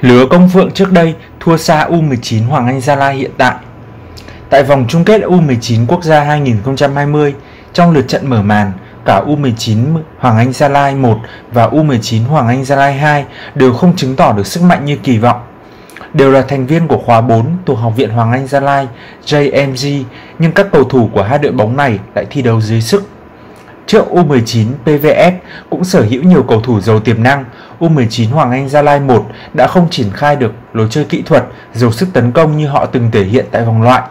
Lứa Công Phượng trước đây thua xa U19 Hoàng Anh Gia Lai hiện tại. Tại vòng chung kết U19 Quốc gia 2020, trong lượt trận mở màn, cả U19 Hoàng Anh Gia Lai 1 và U19 Hoàng Anh Gia Lai 2 đều không chứng tỏ được sức mạnh như kỳ vọng. Đều là thành viên của khóa 4 thuộc Học viện Hoàng Anh Gia Lai JMG, nhưng các cầu thủ của hai đội bóng này lại thi đấu dưới sức. Trước U19 PVF cũng sở hữu nhiều cầu thủ giàu tiềm năng, U19 Hoàng Anh Gia Lai 1 đã không triển khai được lối chơi kỹ thuật, dầu sức tấn công như họ từng thể hiện tại vòng loại.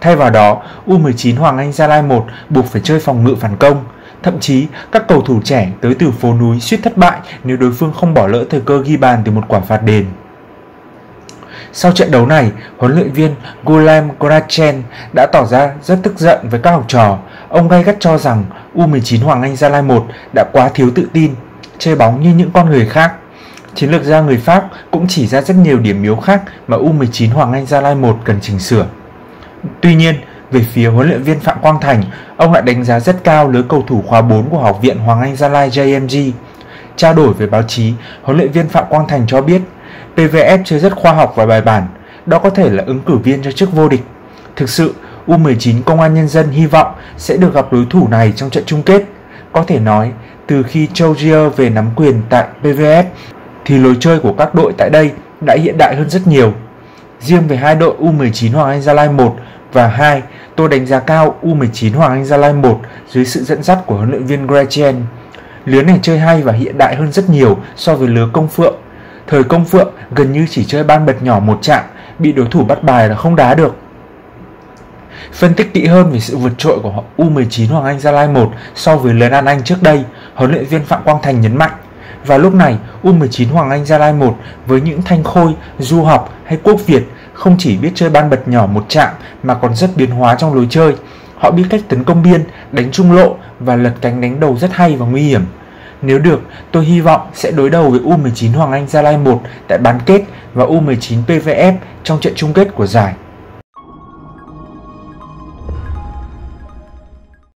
Thay vào đó, U19 Hoàng Anh Gia Lai 1 buộc phải chơi phòng ngự phản công. Thậm chí, các cầu thủ trẻ tới từ phố núi suýt thất bại nếu đối phương không bỏ lỡ thời cơ ghi bàn từ một quả phạt đền. Sau trận đấu này, huấn luyện viên Gulam Gorachen đã tỏ ra rất tức giận với các học trò. Ông gay gắt cho rằng U19 Hoàng Anh Gia Lai 1 đã quá thiếu tự tin, chơi bóng như những con người khác. Chiến lược gia người Pháp cũng chỉ ra rất nhiều điểm yếu khác mà U19 Hoàng Anh Gia Lai 1 cần chỉnh sửa. Tuy nhiên, về phía huấn luyện viên Phạm Quang Thành, ông lại đánh giá rất cao lứa cầu thủ khóa 4 của Học viện Hoàng Anh Gia Lai JMG. Trao đổi với báo chí, huấn luyện viên Phạm Quang Thành cho biết PVF chơi rất khoa học và bài bản, đó có thể là ứng cử viên cho chức vô địch. Thực sự, U19 Công an Nhân dân hy vọng sẽ được gặp đối thủ này trong trận chung kết. Có thể nói, từ khi Châu về nắm quyền tại PVF, thì lối chơi của các đội tại đây đã hiện đại hơn rất nhiều. Riêng về hai đội U19 Hoàng Anh Gia Lai 1 và 2, tôi đánh giá cao U19 Hoàng Anh Gia Lai 1 dưới sự dẫn dắt của huấn luyện viên Gretchen. Lứa này chơi hay và hiện đại hơn rất nhiều so với lứa Công Phượng. Thời Công Phượng gần như chỉ chơi ban bật nhỏ một chạm, bị đối thủ bắt bài là không đá được. Phân tích kỹ hơn về sự vượt trội của U19 Hoàng Anh Gia Lai 1 so với lớn An Anh trước đây, huấn luyện viên Phạm Quang Thành nhấn mạnh và lúc này U19 Hoàng Anh Gia Lai 1 với những thanh khôi, du học hay quốc Việt không chỉ biết chơi ban bật nhỏ một chạm mà còn rất biến hóa trong lối chơi. Họ biết cách tấn công biên, đánh trung lộ và lật cánh đánh đầu rất hay và nguy hiểm. Nếu được, tôi hy vọng sẽ đối đầu với U19 Hoàng Anh Gia Lai 1 tại bán kết và U19 PVF trong trận chung kết của giải.